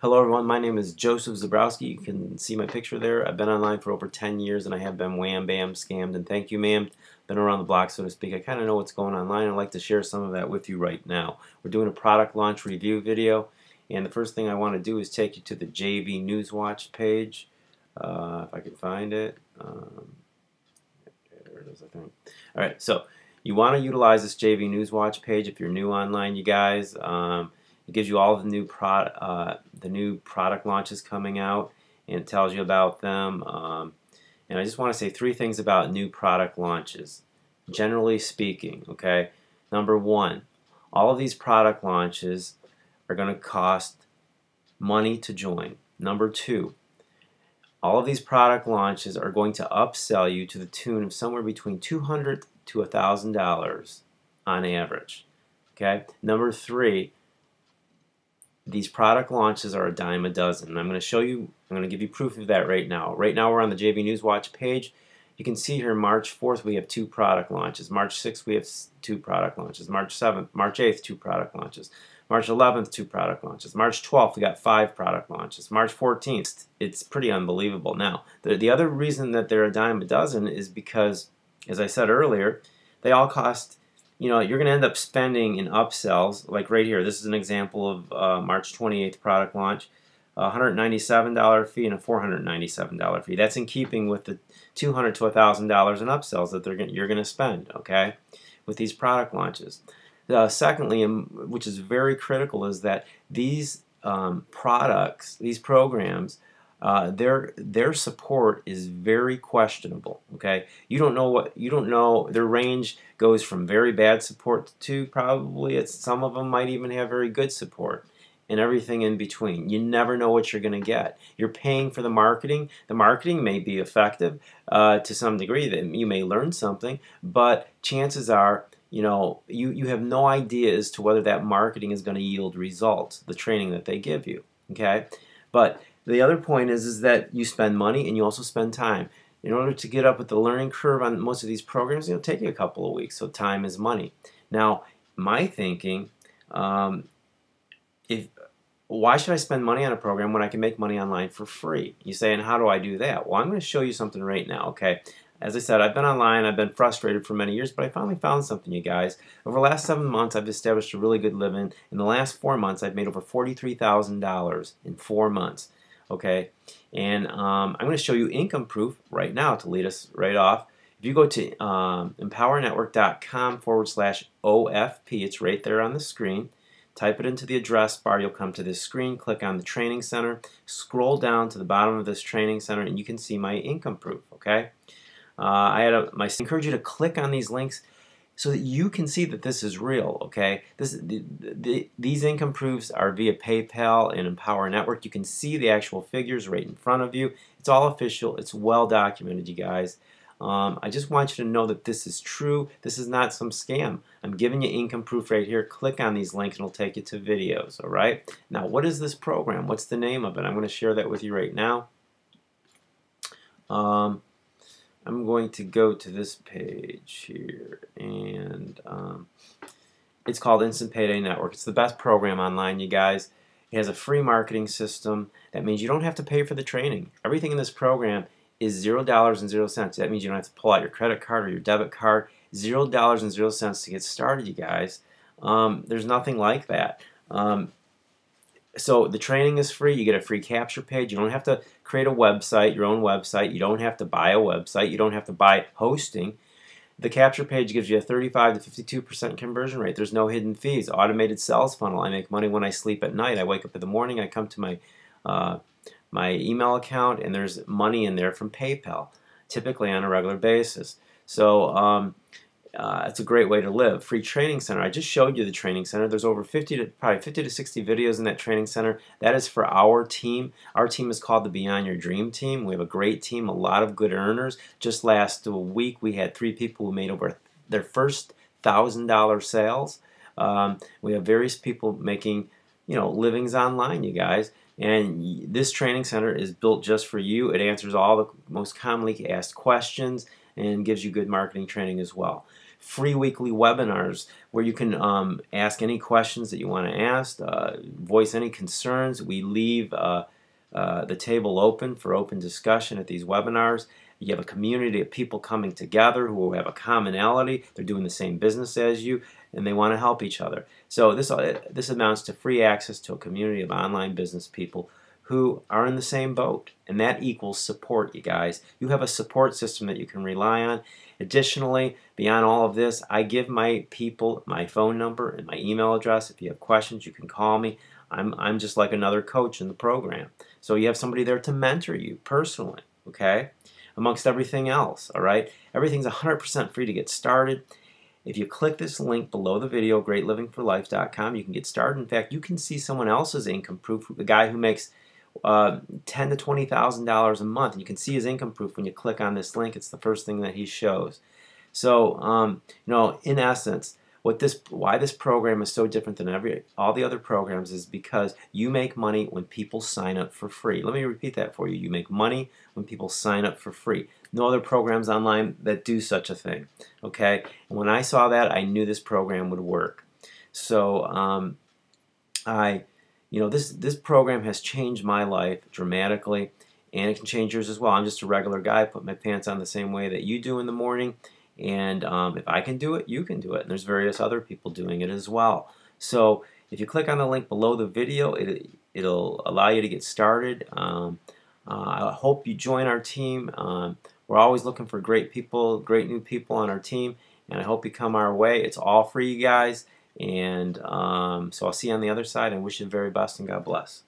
Hello everyone, my name is Joseph Zabrosky. You can see my picture there. I've been online for over 10 years and I have been wham bam scammed and thank you ma'am. Been around the block so to speak. I kind of know what's going online. I'd like to share some of that with you right now. We're doing a product launch review video and the first thing I want to do is take you to the JV Newswatch page. Uh, if I can find it. Um, there it is I think. Alright, so you want to utilize this JV Newswatch page if you're new online you guys. Um, it gives you all the new product, uh, the new product launches coming out, and it tells you about them. Um, and I just want to say three things about new product launches. Generally speaking, okay. Number one, all of these product launches are going to cost money to join. Number two, all of these product launches are going to upsell you to the tune of somewhere between 200 to $1,000 on average. Okay. Number three, these product launches are a dime a dozen. I'm going to show you, I'm going to give you proof of that right now. Right now we're on the JV News Watch page. You can see here March 4th we have two product launches. March 6th we have two product launches. March 7th, March 8th two product launches. March 11th two product launches. March 12th we got five product launches. March 14th it's pretty unbelievable. Now the, the other reason that they're a dime a dozen is because as I said earlier they all cost you know, you're going to end up spending in upsells, like right here. This is an example of uh, March 28th product launch. A $197 fee and a $497 fee. That's in keeping with the 200 to $1,000 in upsells that they're gonna, you're going to spend, okay, with these product launches. Uh, secondly, which is very critical, is that these um, products, these programs, uh, their their support is very questionable. Okay, you don't know what you don't know. Their range goes from very bad support to probably it's some of them might even have very good support and everything in between. You never know what you're going to get. You're paying for the marketing. The marketing may be effective uh, to some degree. That you may learn something, but chances are you know, you, you have no idea as to whether that marketing is going to yield results, the training that they give you. Okay? But the other point is, is that you spend money and you also spend time. In order to get up with the learning curve on most of these programs, it'll take you a couple of weeks, so time is money. Now, my thinking, um, if why should I spend money on a program when I can make money online for free? You say, and how do I do that? Well, I'm going to show you something right now, okay? As I said, I've been online, I've been frustrated for many years, but I finally found something, you guys. Over the last seven months, I've established a really good living. In the last four months, I've made over $43,000 in four months okay? And um, I'm going to show you income proof right now to lead us right off. If you go to um, empowernetwork.com forward slash OFP, it's right there on the screen. Type it into the address bar, you'll come to this screen, click on the training center, scroll down to the bottom of this training center, and you can see my income proof, okay? Uh, I had a, my, I encourage you to click on these links so that you can see that this is real, okay? This, the, the, these income proofs are via PayPal and Empower Network. You can see the actual figures right in front of you. It's all official. It's well documented, you guys. Um, I just want you to know that this is true. This is not some scam. I'm giving you income proof right here. Click on these links and it'll take you to videos, all right? Now, what is this program? What's the name of it? I'm going to share that with you right now. Um, I'm going to go to this page here and um, it's called Instant Payday Network. It's the best program online, you guys. It has a free marketing system. That means you don't have to pay for the training. Everything in this program is zero dollars and zero cents. That means you don't have to pull out your credit card or your debit card. Zero dollars and zero cents to get started, you guys. Um, there's nothing like that. Um, so the training is free. You get a free capture page. You don't have to create a website, your own website. You don't have to buy a website. You don't have to buy hosting. The capture page gives you a 35 to 52% conversion rate. There's no hidden fees. Automated sales funnel. I make money when I sleep at night. I wake up in the morning. I come to my uh, my email account, and there's money in there from PayPal, typically on a regular basis. So um, uh, it's a great way to live. Free training center. I just showed you the training center. There's over 50 to probably 50 to 60 videos in that training center. That is for our team. Our team is called the Beyond Your Dream team. We have a great team, a lot of good earners. Just last week we had three people who made over their first thousand dollar sales. Um, we have various people making you know livings online, you guys. And this training center is built just for you. It answers all the most commonly asked questions and gives you good marketing training as well. free weekly webinars where you can um, ask any questions that you want to ask, uh, voice any concerns. We leave uh, uh, the table open for open discussion at these webinars. You have a community of people coming together who have a commonality. They're doing the same business as you, and they want to help each other. So this uh, this amounts to free access to a community of online business people who are in the same boat, and that equals support, you guys. You have a support system that you can rely on. Additionally, beyond all of this, I give my people my phone number and my email address. If you have questions, you can call me. I'm, I'm just like another coach in the program. So you have somebody there to mentor you personally, okay? Amongst everything else, all right? Everything's 100% free to get started. If you click this link below the video, greatlivingforlife.com, you can get started. In fact, you can see someone else's income proof, the guy who makes uh, ten to twenty thousand dollars a month. And you can see his income proof when you click on this link. It's the first thing that he shows. So, um, you know, in essence, what this why this program is so different than every all the other programs is because you make money when people sign up for free. Let me repeat that for you. You make money when people sign up for free. No other programs online that do such a thing. Okay, and when I saw that, I knew this program would work. So um, I you know, this, this program has changed my life dramatically, and it can change yours as well. I'm just a regular guy, I put my pants on the same way that you do in the morning, and um, if I can do it, you can do it. And there's various other people doing it as well. So if you click on the link below the video, it, it'll allow you to get started. Um, uh, I hope you join our team. Um, we're always looking for great people, great new people on our team, and I hope you come our way. It's all for you guys. And um, so I'll see you on the other side and wish you the very best and God bless.